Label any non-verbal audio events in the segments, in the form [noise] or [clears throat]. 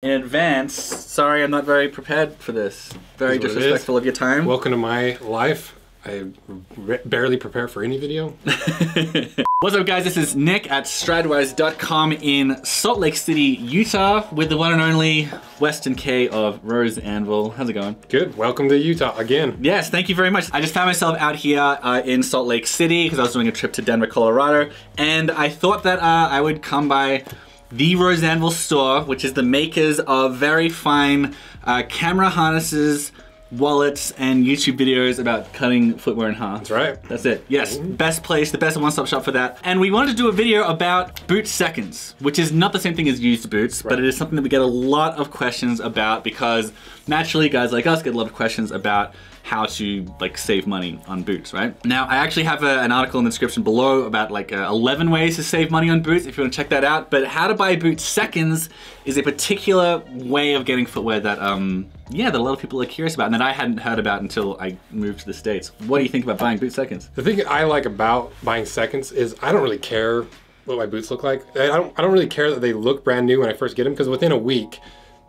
in advance. Sorry, I'm not very prepared for this. Very Is disrespectful of your time. Welcome to my life. I re- barely prepare for any video. [laughs] What's up, guys? This is Nick at Stridewise.com in Salt Lake City, Utah, with the one and only Weston K of Rose Anvil. How's it going? Good. Welcome to Utah again. Yes, thank you very much. I just found myself out here uh, in Salt Lake City because I was doing a trip to Denver, Colorado, and I thought that uh, I would come by the Rose Anvil store, which is the makers of very fine uh, camera harnesses, wallets, and YouTube videos about cutting footwear in half. That's right. That's it. Yes, best place, the best one-stop shop for that. And we wanted to do a video about boot seconds, which is not the same thing as used boots, but it is something that we get a lot of questions about because naturally guys like us get a lot of questions about how to like save money on boots, right? Now, I actually have a, an article in the description below about like uh, 11 ways to save money on boots if you want to check that out. But how to buy boot seconds is a particular way of getting footwear that, um, yeah, that a lot of people are curious about and that I hadn't heard about until I moved to the States. What do you think about buying boot seconds? The thing I like about buying seconds is I don't really care what my boots look like. I don't. I don't really care that they look brand new when I first get them because within a week,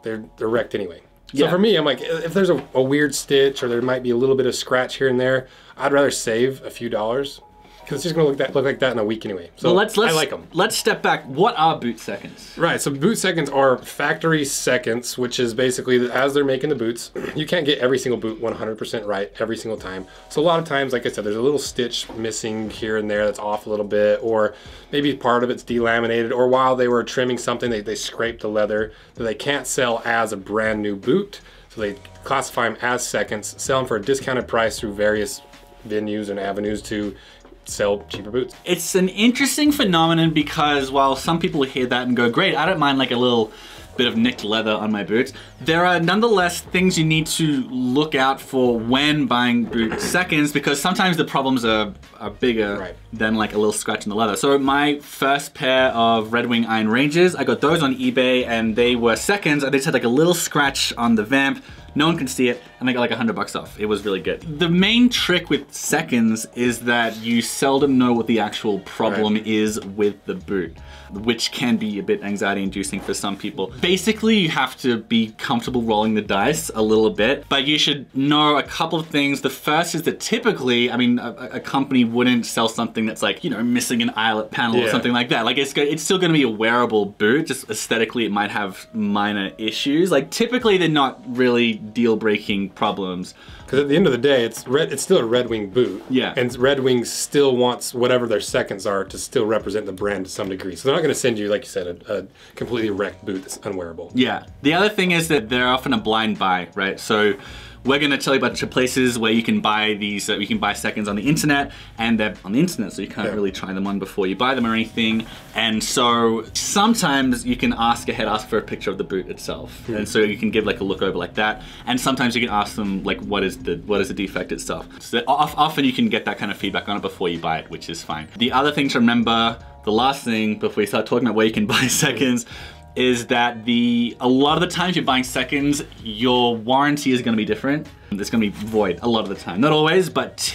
they're they're wrecked anyway. So Yeah. for me, I'm like, if there's a, a weird stitch or there might be a little bit of scratch here and there, I'd rather save a few dollars because it's just gonna look that look like that in a week anyway. So Well, let's let's I like them. Let's step back. What are boot seconds? Right, so boot seconds are factory seconds, which is basically as they're making the boots, [clears throat] you can't get every single boot 100% right every single time. So a lot of times, like I said, there's a little stitch missing here and there that's off a little bit, or maybe part of it's delaminated, or while they were trimming something, they, they scraped the leather that they can't sell as a brand new boot. So they classify them as seconds, sell them for a discounted price through various venues and avenues to sell cheaper boots. It's an interesting phenomenon because while some people hear that and go, great, I don't mind like a little bit of nicked leather on my boots, there are nonetheless things you need to look out for when buying boot seconds because sometimes the problems are, are bigger Right. than like a little scratch in the leather. So my first pair of Red Wing Iron Ranges, I got those on eBay and they were seconds. They just had like a little scratch on the vamp. No one can see it, and I got like a hundred bucks off. It was really good. The main trick with seconds is that you seldom know what the actual problem Right. is with the boot, which can be a bit anxiety inducing for some people. Basically, you have to be comfortable rolling the dice a little bit, but you should know a couple of things. The first is that typically, I mean, a, a company wouldn't sell something that's like, you know, missing an eyelet panel or something like that. Like it's, it's still gonna be a wearable boot, just aesthetically it might have minor issues. Like typically they're not really deal breaking problems. Because at the end of the day, it's red. It's still a Red Wing boot. Yeah. And Red Wing still wants whatever their seconds are to still represent the brand to some degree. So they're not going to send you, like you said, a, a completely wrecked boot that's unwearable. Yeah. The other thing is that they're often a blind buy, right? So we're going to tell you a bunch of places where you can buy these, uh, you can buy seconds on the internet, and they're on the internet, so you can't Yeah. really try them on before you buy them or anything. And so sometimes you can ask ahead, ask for a picture of the boot itself, and so you can give like a look over like that. And sometimes you can ask them like, what is the what is the defect itself? So often you can get that kind of feedback on it before you buy it, which is fine. The other thing to remember, the last thing before we start talking about where you can [laughs] buy seconds is that the a lot of the times you're buying seconds, your warranty is going to be different. It's going to be void a lot of the time. Not always, but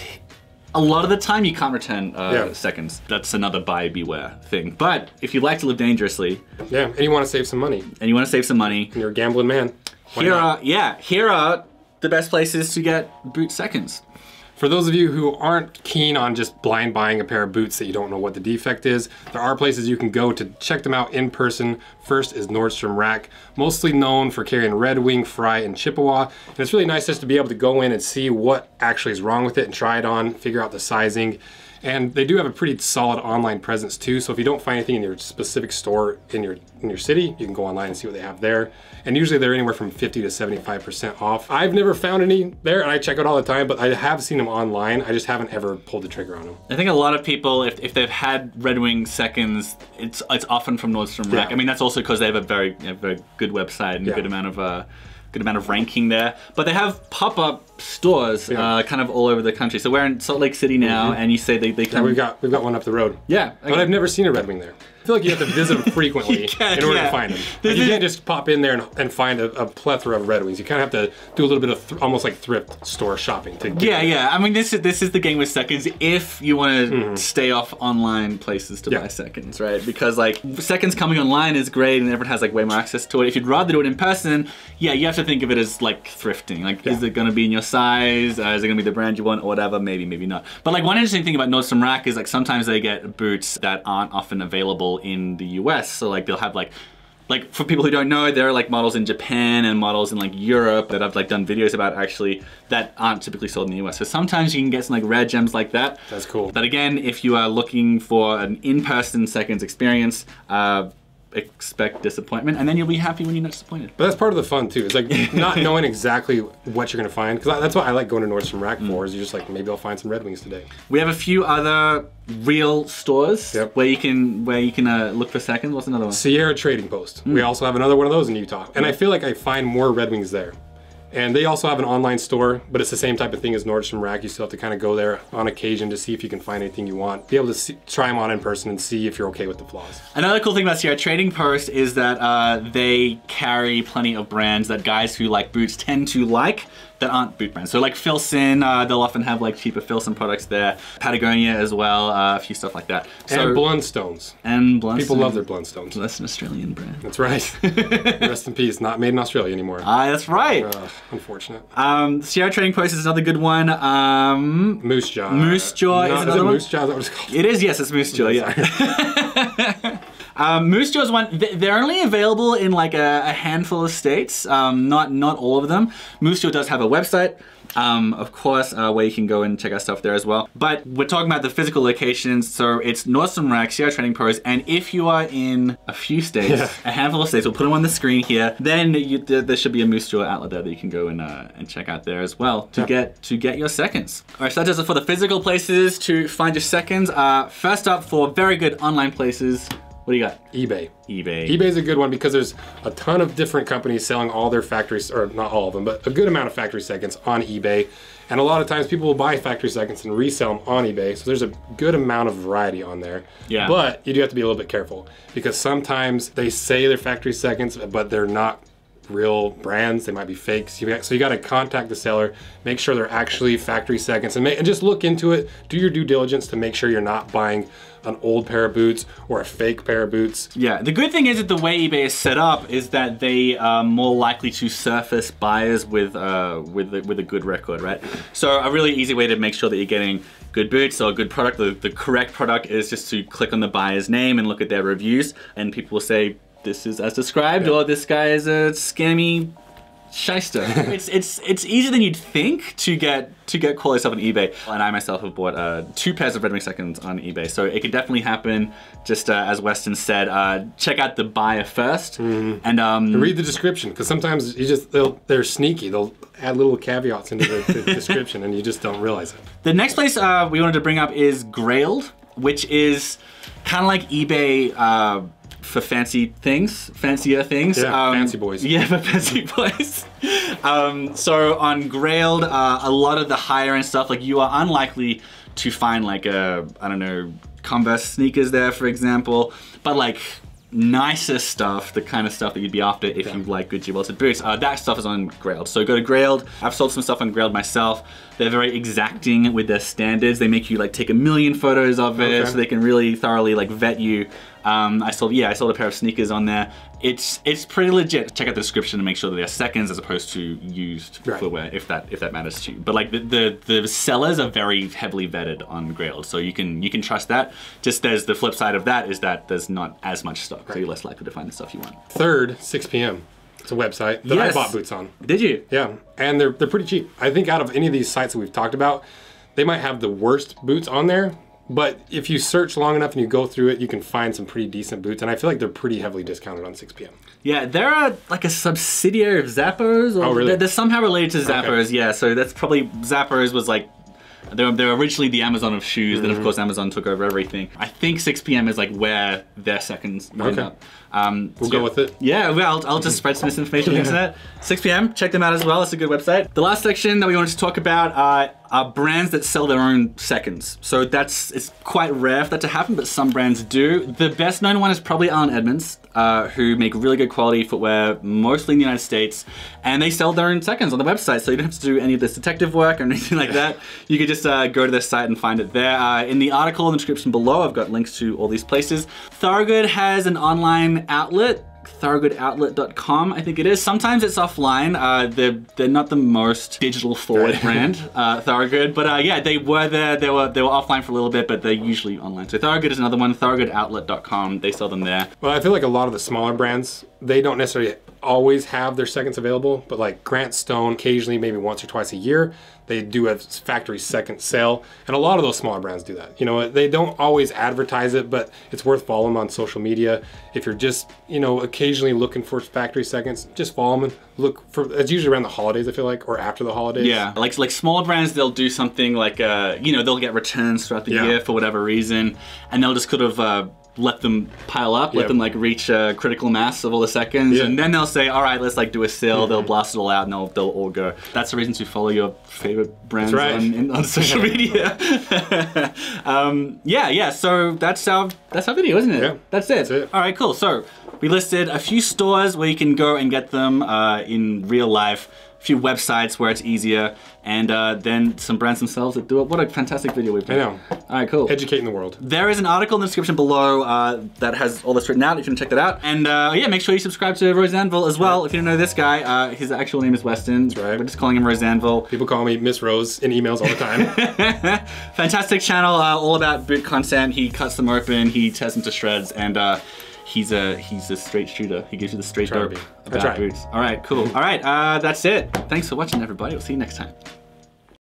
a lot of the time you can't return uh, Yeah. seconds. That's another buy beware thing. But if you like to live dangerously Yeah. And you want to save some money, and you want to save some money, and you're a gambling man. why here not? are yeah, here are the best places to get boot seconds. For those of you who aren't keen on just blind buying a pair of boots that you don't know what the defect is, there are places you can go to check them out in person. First is Nordstrom Rack, mostly known for carrying Red Wing, Frye, and Chippewa. And it's really nice just to be able to go in and see what actually is wrong with it and try it on, figure out the sizing. And they do have a pretty solid online presence too. So if you don't find anything in your specific store in your in your city, you can go online and see what they have there. And usually they're anywhere from 50 to 75% off. I've never found any there and I check out all the time, but I have seen them online. I just haven't ever pulled the trigger on them. I think a lot of people, if, if they've had Red Wing seconds, it's it's often from Nordstrom Rack. Yeah. I mean, that's also because they have a very a very good website and Yeah. good amount of uh, good amount of ranking there. But they have pop up stores, Yeah. Uh, kind of all over the country. So we're in Salt Lake City now, and you say they they Yeah, come. we've got we've got one up the road. yeah, But I've never seen a Red Wing there. I feel like you have to visit them frequently [laughs] can, in order yeah. to find them. Like, you can't just pop in there and, and find a, a plethora of Red Wings. You kind of have to do a little bit of th- almost like thrift store shopping to get Yeah, them. yeah. I mean, this is this is the game with seconds. If you want to stay off online places to. Yeah. buy seconds, right? Because like seconds coming online is great, and everyone has like way more access to it. If you'd rather do it in person, yeah, you have to think of it as like thrifting. Like, is it going to be in your size? Uh, is it going to be the brand you want, or whatever? Maybe, maybe not. But like one interesting thing about Nordstrom Rack is like sometimes they get boots that aren't often available in the US. So like they'll have like like for people who don't know, there are like models in Japan and models in like Europe that I've like done videos about actually that aren't typically sold in the US. So sometimes you can get some like rare gems like that. That's cool. But again, if you are looking for an in-person seconds experience, uh, expect disappointment, and then you'll be happy when you're not disappointed. But that's part of the fun too. It's like not [laughs] knowing exactly what you're gonna find. Because that's what I like going to Nordstrom Rack Mm. for. Is you're just like maybe I'll find some Red Wings today. We have a few other real stores Yep. where you can where you can uh, look for seconds. What's another one? Sierra Trading Post. We Hmm. also have another one of those in Utah, and I feel like I find more Red Wings there. And they also have an online store, but it's the same type of thing as Nordstrom Rack. You still have to kind of go there on occasion to see if you can find anything you want. Be able to see, try them on in person and see if you're okay with the flaws. Another cool thing about Sierra Trading Post is that uh, they carry plenty of brands that guys who like boots tend to like that aren't boot brands. So like Filson, uh, they'll often have like cheaper Filson products there. Patagonia as well, uh, a few stuff like that. So, and Blundstones. and Blundstone. People love their Blundstones. That's an Australian brand. That's right. [laughs] Rest in peace. Not made in Australia anymore. Ah, that's right. Unfortunate. Um, Sierra Trading Post is another good one. Um, Moosejaw. Moose Jaw No, is is another it one? Moosejaw? Is that what it's called? It is, yes, it's Moosejaw, yeah. [laughs] um, Moosejaw's one, they're only available in like a, a handful of states, um, not not all of them. Moosejaw does have a website, um, of course, uh, where you can go and check out stuff there as well. But we're talking about the physical locations, so it's Nordstrom Rack, Sierra Trading Post, and if you are in a few states, Yeah. a handful of states, we'll put them on the screen here, then you, there, there should be a Moosejaw outlet there that you can go and, uh, and check out there as well to Yeah. get to get your seconds. All right, so that does it for the physical places to find your seconds. Uh, first up, for very good online places, what do you got? eBay. eBay. eBay's a good one because there's a ton of different companies selling all their factories, or not all of them, but a good amount of factory seconds on eBay. And a lot of times people will buy factory seconds and resell them on eBay. So there's a good amount of variety on there. Yeah. But you do have to be a little bit careful because sometimes they say they're factory seconds, but they're not real brands. They might be fakes. So you got to contact the seller, make sure they're actually factory seconds, and, ma- and just look into it. Do your due diligence to make sure you're not buying an old pair of boots or a fake pair of boots. Yeah, the good thing is that the way eBay is set up is that they are more likely to surface buyers with uh, with a, with a good record, right? So a really easy way to make sure that you're getting good boots or a good product, the, the correct product is just to click on the buyer's name and look at their reviews, and people will say this is as described or this guy is a scammy shyster. [laughs] it's it's it's easier than you'd think to get to get quality stuff on eBay. And I myself have bought uh, two pairs of Red Wing seconds on eBay, so it can definitely happen. Just uh, as Weston said, uh, check out the buyer 1st and um, Read the description because sometimes you just they'll they're sneaky. They'll add little caveats into the, the [laughs] description and you just don't realize it. The next place uh, we wanted to bring up is Grailed, which is kind of like eBay uh, for fancy things, fancier things. Yeah, fancy boys. [laughs] Yeah, for fancy [laughs] boys. um, so on Grailed, uh, a lot of the higher end stuff, like you are unlikely to find like a, I don't know, Converse sneakers there, for example, but like nicer stuff, the kind of stuff that you'd be after if you like Goodyear welted boots. Uh, that stuff is on Grailed. So go to Grailed. I've sold some stuff on Grailed myself. They're very exacting with their standards. They make you like take a million photos of it Okay. so they can really thoroughly like vet you. Um, I sold, yeah, I sold a pair of sneakers on there. It's it's pretty legit. Check out the description to make sure that they're seconds as opposed to used Right. footwear, if that if that matters to you. But like the, the the sellers are very heavily vetted on Grailed, so you can you can trust that. Just there's the flip side of that is that there's not as much stock, so you're less likely to find the stuff you want. Third, 6 p.m. It's a website that Yes. I bought boots on. Did you? Yeah, and they're they're pretty cheap. I think out of any of these sites that we've talked about, they might have the worst boots on there. But if you search long enough and you go through it, you can find some pretty decent boots, and I feel like they're pretty heavily discounted on 6 p.m. Yeah, they're a, like a subsidiary of Zappos. Or Oh, really? They're, they're somehow related to Zappos. Yeah, so that's probably Zappos was like. They were, they were originally the Amazon of shoes, then of Mm-hmm. course Amazon took over everything. I think 6 p.m. is like where their seconds Okay. up. Um, We'll so- go with it. Yeah, well, I'll, I'll just spread some misinformation on the internet. 6 p.m. Check them out as well. It's a good website. The last section that we wanted to talk about uh, are brands that sell their own seconds. So that's it's quite rare for that to happen, but some brands do. The best known one is probably Allen Edmonds, uh, who make really good quality footwear, mostly in the United States, and they sell their own seconds on the website. So you don't have to do any of this detective work or [laughs] anything like that. You could just uh, go to their site and find it there. Uh, in the article in the description below, I've got links to all these places. Thorogood has an online outlet thorogoodoutlet.com, I think it is. Sometimes it's offline. Uh, they're they're not the most digital forward [laughs] brand, uh, Thorogood, but uh, yeah, they were there. They were they were offline for a little bit, but they're usually online. So Thorogood is another one. Thorogoodoutlet.com. They sell them there. Well, I feel like a lot of the smaller brands, they don't necessarily always have their seconds available, but like Grant Stone, occasionally, maybe once or twice a year, they do a factory second sale. And a lot of those smaller brands do that. You know, they don't always advertise it, but it's worth following them on social media. If you're just, you know, occasionally looking for factory seconds, just follow them and look for, it's usually around the holidays, I feel like, or after the holidays. Yeah, like like smaller brands, they'll do something like uh, you know they'll get returns throughout the Yeah. year for whatever reason, and they'll just kind of uh, let them pile up, let them like reach a critical mass of all the seconds, and then they'll say, all right, let's like do a sale. They'll blast it all out, and they'll they'll all go. That's the reason to follow your favorite brands right. on, in, on social [laughs] media. [laughs] um, yeah, yeah. So that's our that's our video, isn't it? Yeah, that's it. that's it. All right, cool. So we listed a few stores where you can go and get them uh, in real life, few websites where it's easier, and uh, then some brands themselves that do it. What a fantastic video we've I know. All right, cool. Educating the world. There is an article in the description below uh, that has all this written out. If you want to check that out, and uh, yeah, make sure you subscribe to Rose Rosanville as well. If you don't know this guy, uh, his actual name is Weston. That's right. We're just calling him Rose Anvil. People call me Miss Rose in emails all the time. [laughs] Fantastic channel, uh, all about boot content. He cuts them open, he tears them to shreds, and uh, he's a he's a straight shooter. He gives you the straight dope. About boots. All right, cool. All right, uh, that's it. Thanks for watching, everybody. We'll see you next time.